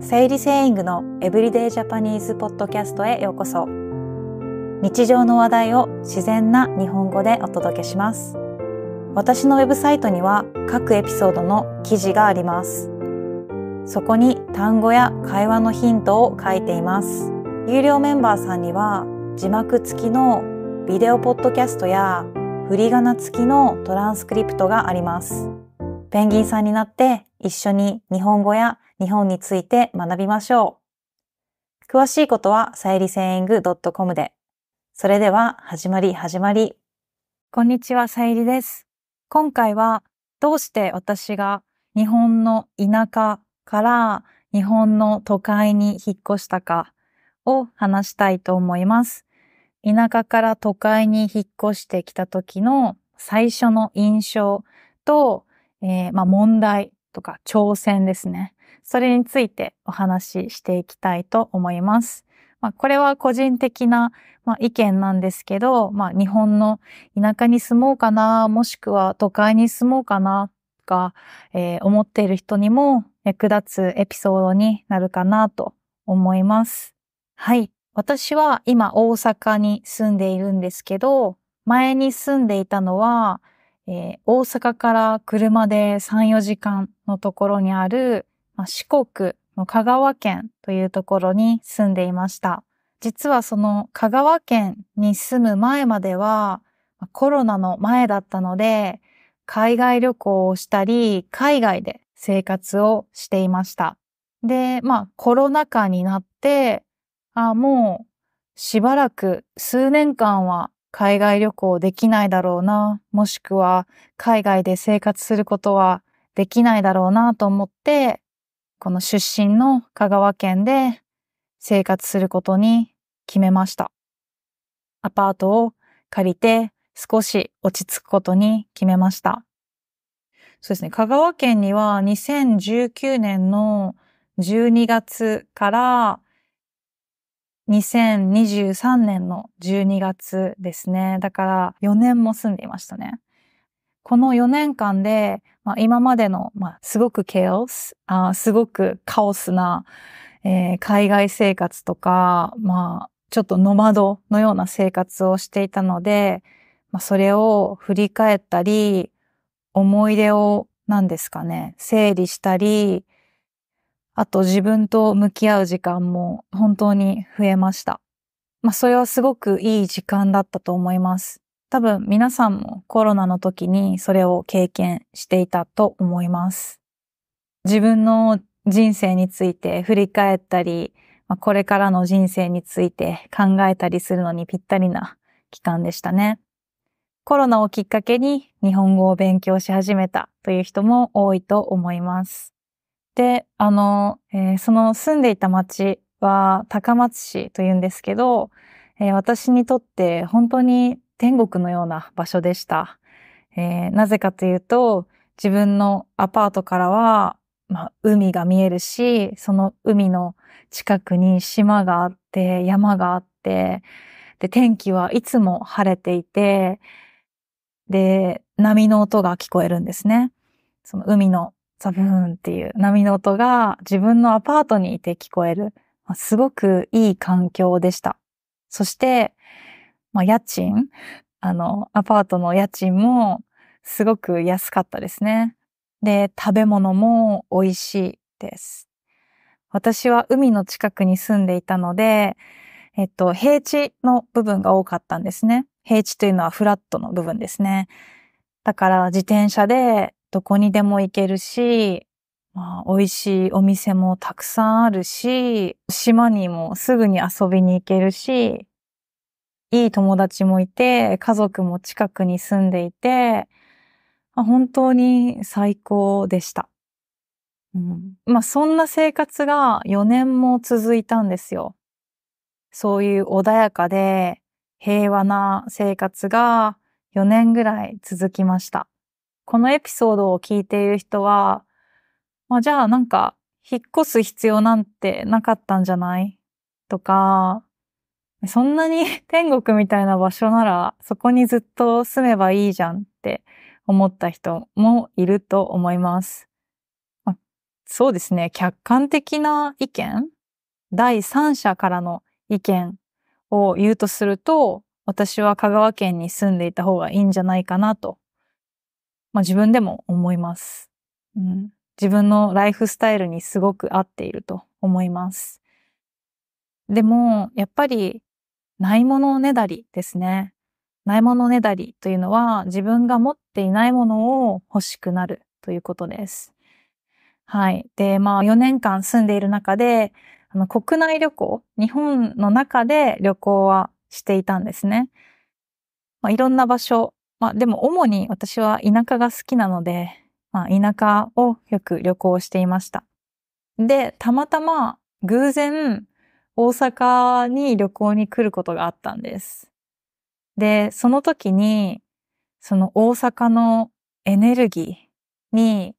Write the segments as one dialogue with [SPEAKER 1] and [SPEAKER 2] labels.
[SPEAKER 1] セイリセイングのエブリデイジャパニーズポッドキャストへようこそ。日常の話題を自然な日本語でお届けします。私のウェブサイトには各エピソードの記事があります。そこに単語や会話のヒントを書いています。有料メンバーさんには字幕付きのビデオポッドキャストや振り仮名付きのトランスクリプトがあります。ペンギンさんになって一緒に日本語や日本について学びましょう。詳しいことはさゆりセイング .com で。それでは始まり始まり。こんにちは、さゆりです。今回はどうして私が日本の田舎から日本の都会に引っ越したかを話したいと思います。田舎から都会に引っ越してきた時の最初の印象と、えー、まあ、問題とか挑戦ですね。それについてお話ししていきたいと思います。まあ、これは個人的な、まあ、意見なんですけど、まあ、日本の田舎に住もうかな、もしくは都会に住もうかな、とか、えー、思っている人にも役立つエピソードになるかなと思います。はい。私は今大阪に住んでいるんですけど、前に住んでいたのは、えー、大阪から車で3、4時間のところにある、四国の香川県というところに住んでいました。実はその香川県に住む前までは、コロナの前だったので、海外旅行をしたり、海外で生活をしていました。で、まあコロナ禍になって、あもうしばらく数年間は海外旅行できないだろうな、もしくは海外で生活することはできないだろうなと思って、この出身の香川県で生活することに決めました。アパートを借りて少し落ち着くことに決めました。そうですね。香川県には2019年の12月から2023年の12月ですね。だから4年も住んでいましたね。この4年間で、まあ、今までの、まあ、すごくケオスあ、すごくカオスな、えー、海外生活とか、まあ、ちょっとノマドのような生活をしていたので、まあ、それを振り返ったり、思い出を何ですかね、整理したり、あと自分と向き合う時間も本当に増えました。まあそれはすごくいい時間だったと思います。多分皆さんもコロナの時にそれを経験していたと思います。自分の人生について振り返ったり、まあ、これからの人生について考えたりするのにぴったりな期間でしたね。コロナをきっかけに日本語を勉強し始めたという人も多いと思います。で、あの、えー、その住んでいた町は高松市というんですけど、えー、私にとって本当に天国のような場所でした。えー、なぜかというと、自分のアパートからは、まあ、海が見えるし、その海の近くに島があって、山があって、で、天気はいつも晴れていて、で、波の音が聞こえるんですね。その海のザブーンっていう波の音が自分のアパートにいて聞こえる。すごくいい環境でした。そして、まあ、家賃、あの、アパートの家賃もすごく安かったですね。で、食べ物も美味しいです。私は海の近くに住んでいたので、えっと、平地の部分が多かったんですね。平地というのはフラットの部分ですね。だから自転車でどこにでも行けるし、まあ、美味しいお店もたくさんあるし、島にもすぐに遊びに行けるし、いい友達もいて、家族も近くに住んでいて、本当に最高でした。うん、まあそんな生活が4年も続いたんですよ。そういう穏やかで平和な生活が4年ぐらい続きました。このエピソードを聞いている人は、まあ、じゃあなんか、引っ越す必要なんてなかったんじゃない？とか、そんなに 天国みたいな場所なら、そこにずっと住めばいいじゃんって思った人もいると思います。ま、そうですね、客観的な意見第三者からの意見を言うとすると、私は香川県に住んでいた方がいいんじゃないかなと、まあ自分でも思います。うん、自分のライフスタイルにすごく合っていると思います。でも、やっぱり、ないものねだりですね。ないものねだりというのは自分が持っていないものを欲しくなるということです。はい。で、まあ4年間住んでいる中で、あの国内旅行、日本の中で旅行はしていたんですね。まあ、いろんな場所、まあでも主に私は田舎が好きなので、まあ田舎をよく旅行していました。で、たまたま偶然大阪に旅行に来ることがあったんです。で、その時に、その大阪のエネルギーに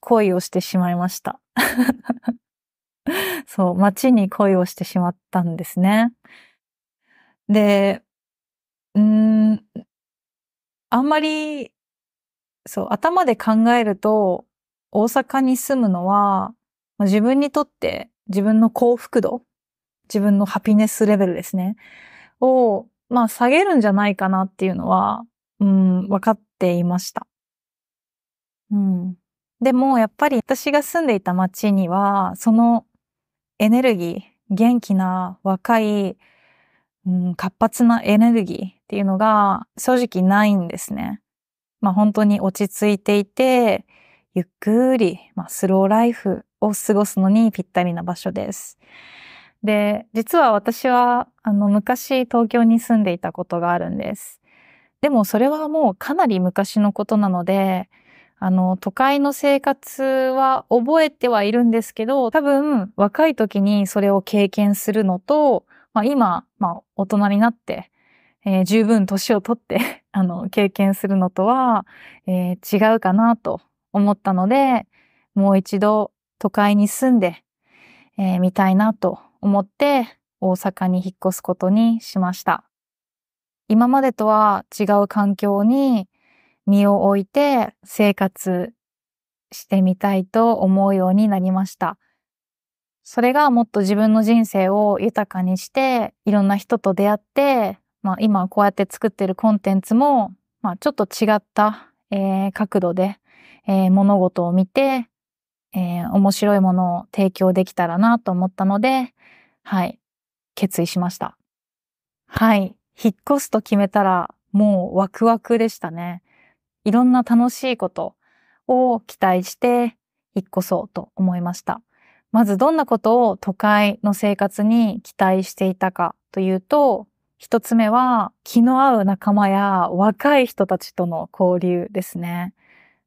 [SPEAKER 1] 恋をしてしまいました。そう、街に恋をしてしまったんですね。で、うん、あんまり、そう、頭で考えると、大阪に住むのは、自分にとって自分の幸福度、自分のハピネスレベルですね、を、まあ下げるんじゃないかなっていうのは、うん、分かっていました。うん。でもやっぱり私が住んでいた街には、そのエネルギー、元気な若い、うん、活発なエネルギーっていうのが正直ないんですね。まあ本当に落ち着いていて、ゆっくり、まあ、スローライフを過ごすのにぴったりな場所です。で、実は私は、あの、昔東京に住んでいたことがあるんです。でもそれはもうかなり昔のことなので、あの、都会の生活は覚えてはいるんですけど、多分若い時にそれを経験するのと、まあ今、まあ大人になって、えー、十分年をとって あの、経験するのとは、えー、違うかなと思ったので、もう一度都会に住んで、えー、みたいなと思って大阪に引っ越すことにしました。今までとは違う環境に身を置いて生活してみたいと思うようになりました。それがもっと自分の人生を豊かにして、いろんな人と出会って、まあ今こうやって作ってるコンテンツも、まあちょっと違った、えー、角度で、えー、物事を見て、えー、面白いものを提供できたらなと思ったので、はい、決意しました。はい、引っ越すと決めたらもうワクワクでしたね。いろんな楽しいことを期待して引っ越そうと思いました。まずどんなことを都会の生活に期待していたかというと、一つ目は気の合う仲間や若い人たちとの交流ですね。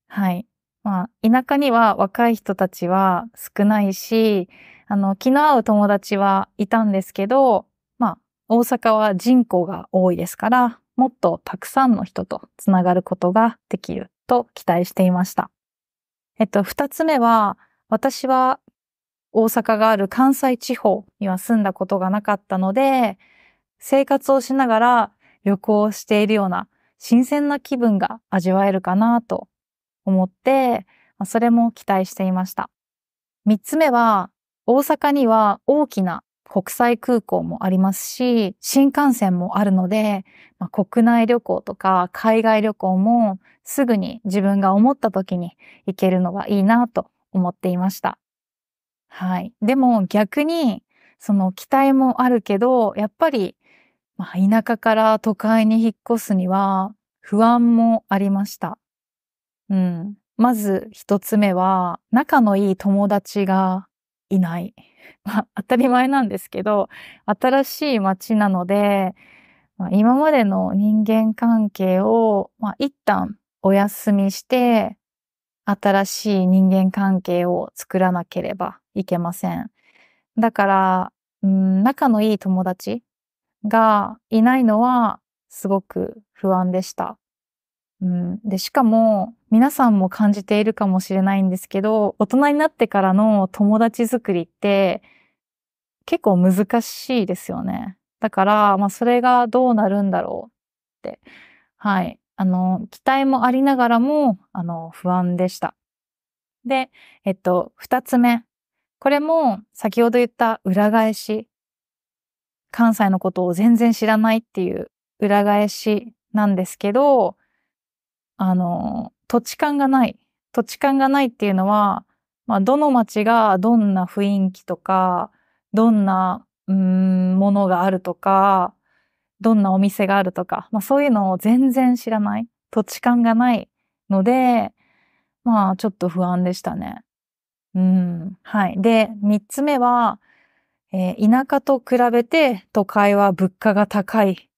[SPEAKER 1] はい。まあ、田舎には若い人たちは少ないし、あの、気の合う友達はいたんですけど、まあ、大阪は人口が多いですから、もっとたくさんの人とつながることができると期待していました。えっと、二つ目は、私は大阪がある関西地方には住んだことがなかったので、生活をしながら旅行をしているような新鮮な気分が味わえるかなと思って、それも期待していました。三つ目は、大阪には大きな国際空港もありますし、新幹線もあるので、まあ、国内旅行とか海外旅行もすぐに自分が思った時に行けるのがいいなと思っていました。はい。でも逆に、その期待もあるけど、やっぱり、まあ、田舎から都会に引っ越すには不安もありました。うん。まず一つ目は、仲のいい友達がいない。まあ、当たり前なんですけど、新しい街なので、まあ、今までの人間関係を、まあ、一旦お休みして、新しい人間関係を作らなければいけません。だから、うん、仲のいい友達がいないのはすごく不安でした。うん、で、しかも皆さんも感じているかもしれないんですけど、大人になってからの友達作りって結構難しいですよね。だから、まあそれがどうなるんだろうって、はい。あの、期待もありながらも、あの、不安でした。で、えっと、二つ目。これも先ほど言った裏返し。関西のことを全然知らないっていう裏返しなんですけど、あの、土地勘がない。土地勘がないっていうのは、まあ、どの町がどんな雰囲気とか、どんな、うん、ものがあるとか、どんなお店があるとか、まあそういうのを全然知らない。土地勘がないので、まあちょっと不安でしたね。うん。はい。で、三つ目は、えー、田舎と比べて都会は物価が高い。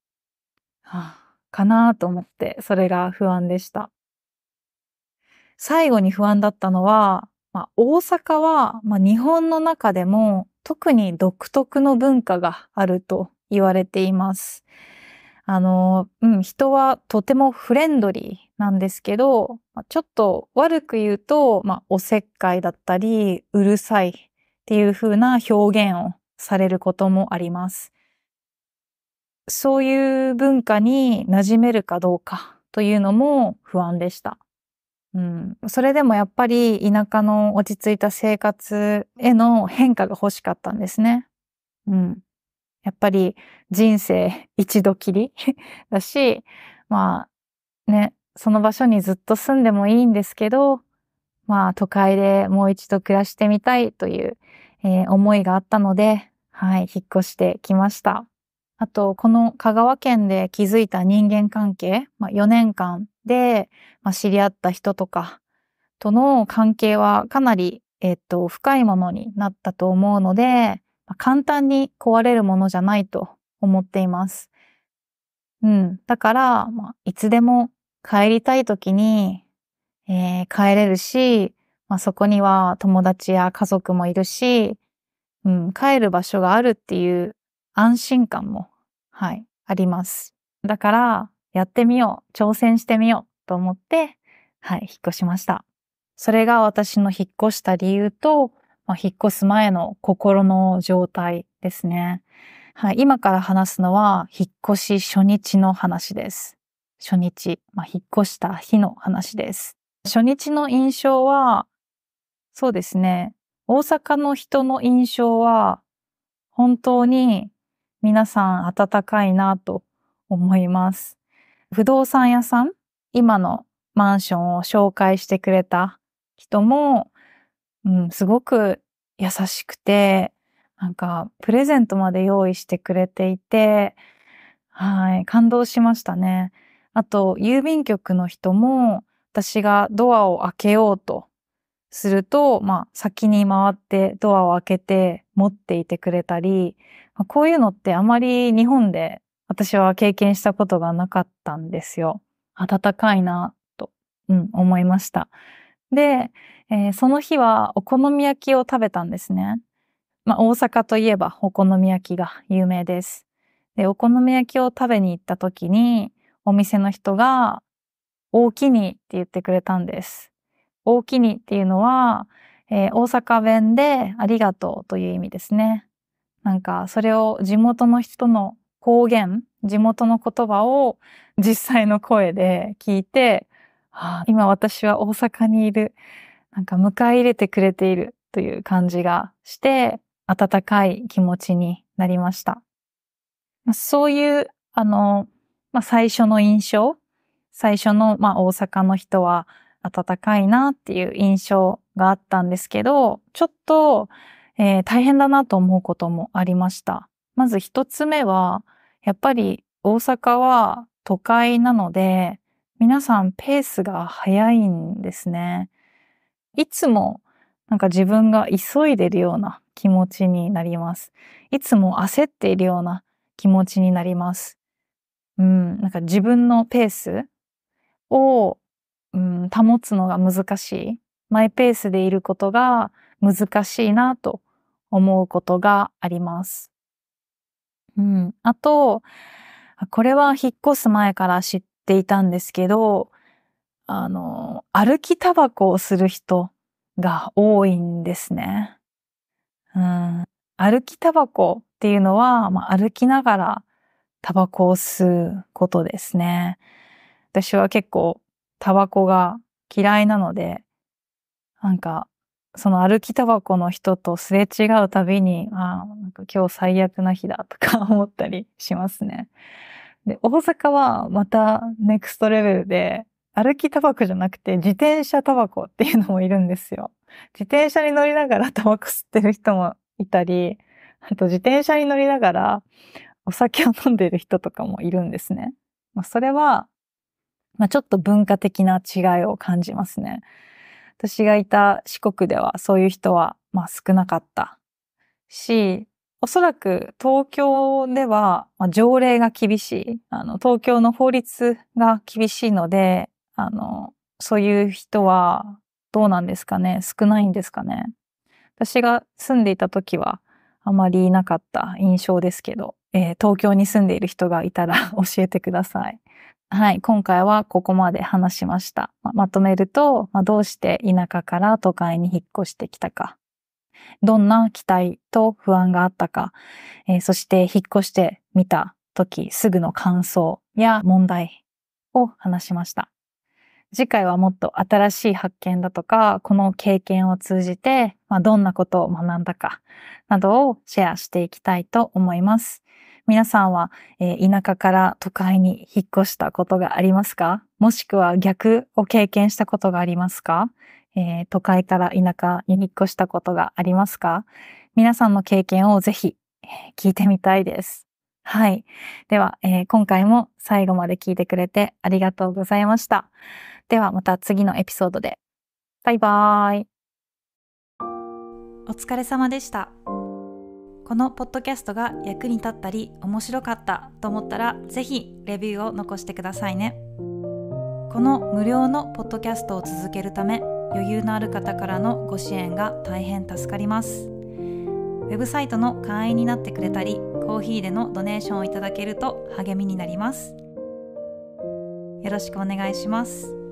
[SPEAKER 1] はあ、かなと思って、それが不安でした。最後に不安だったのは、まあ、大阪は、まあ、日本の中でも特に独特の文化があると言われています。あの、うん、人はとてもフレンドリーなんですけど、ちょっと悪く言うと、まあ、おせっかいだったり、うるさいっていう風な表現をされることもあります。そういう文化に馴染めるかどうかというのも不安でした。うん、それでもやっぱり田舎の落ち着いた生活への変化が欲しかったんですね。うん。やっぱり人生一度きりだし、まあね、その場所にずっと住んでもいいんですけど、まあ都会でもう一度暮らしてみたいという、えー、思いがあったので、はい、引っ越してきました。あと、この香川県で築いた人間関係、まあ、4年間で、まあ、知り合った人とかとの関係はかなり、えっと、深いものになったと思うので、まあ、簡単に壊れるものじゃないと思っています。うん。だから、まあ、いつでも帰りたい時に、えー、帰れるし、まあ、そこには友達や家族もいるし、うん、帰る場所があるっていう安心感も、はい、あります。だから、やってみよう、挑戦してみようと思って、はい、引っ越しました。それが私の引っ越した理由と、まあ、引っ越す前の心の状態ですね。はい、今から話すのは、引っ越し初日の話です。初日、まあ、引っ越した日の話です。初日の印象は、そうですね、大阪の人の印象は、本当に皆さん温かいなと思います。不動産屋さん、今のマンションを紹介してくれた人も、うん、すごく優しくて、なんかプレゼントまで用意してくれていて、はい、感動しましたね。あと、郵便局の人も、私がドアを開けようとすると、まあ、先に回ってドアを開けて持っていてくれたり、こういうのってあまり日本で私は経験したことがなかったんですよ。暖かいな、と、うん、思いました。で、えー、その日はお好み焼きを食べたんですね。まあ、大阪といえばお好み焼きが有名です。で、お好み焼きを食べに行った時に、お店の人が、大きにって言ってくれたんです。大きにっていうのは、えー、大阪弁でありがとうという意味ですね。なんか、それを地元の人の方言、地元の言葉を実際の声で聞いて、はあ、今私は大阪にいる。なんか迎え入れてくれているという感じがして、温かい気持ちになりました。そういう、あの、まあ、最初の印象、最初の、まあ、大阪の人は暖かいなっていう印象があったんですけど、ちょっと、えー、大変だなと思うこともありました。まず一つ目は、やっぱり大阪は都会なので、皆さんペースが早いんですね。いつもなんか自分が急いでるような気持ちになります。いつも焦っているような気持ちになります。うん、なんか自分のペースをうん、保つのが難しい。マイペースでいることが難しいなと思うことがあります。うん。あと、これは引っ越す前から知っていたんですけど、あの、歩きタバコをする人が多いんですね。うん、歩きタバコっていうのは、まあ、歩きながらタバコを吸うことですね。私は結構タバコが嫌いなので、なんか、その歩きタバコの人とすれ違うたびに、ああ、なんか今日最悪な日だとか 思ったりしますね。で、大阪はまたネクストレベルで、歩きタバコじゃなくて自転車タバコっていうのもいるんですよ。自転車に乗りながら タバコ吸ってる人もいたり、あと自転車に乗りながらお酒を飲んでる人とかもいるんですね。まあ、それは、まあ、ちょっと文化的な違いを感じますね。私がいた四国ではそういう人はまあ少なかったし、おそらく東京ではまあ条例が厳しい。あの、東京の法律が厳しいので、あの、そういう人はどうなんですかね？少ないんですかね？私が住んでいた時はあまりいなかった印象ですけど、えー、東京に住んでいる人がいたら 教えてください。はい、今回はここまで話しました。ままとめると、まどうして田舎から都会に引っ越してきたか。どんな期待と不安があったか。えー、そして引っ越してみた時すぐの感想や問題を話しました。次回はもっと新しい発見だとか、この経験を通じて、まあ、どんなことを学んだかなどをシェアしていきたいと思います。皆さんは、えー、田舎から都会に引っ越したことがありますか？もしくは逆を経験したことがありますか、えー、都会から田舎に引っ越したことがありますか？皆さんの経験をぜひ、聞いてみたいです。はい。では、えー、今回も最後まで聞いてくれてありがとうございました。ではまた次のエピソードで。バイバーイ。
[SPEAKER 2] お疲れ様でした。このポッドキャストが役に立ったり面白かったと思ったらぜひレビューを残してくださいね。この無料のポッドキャストを続けるため余裕のある方からのご支援が大変助かります。ウェブサイトの会員になってくれたりコーヒーでのドネーションをいただけると励みになります。よろしくお願いします。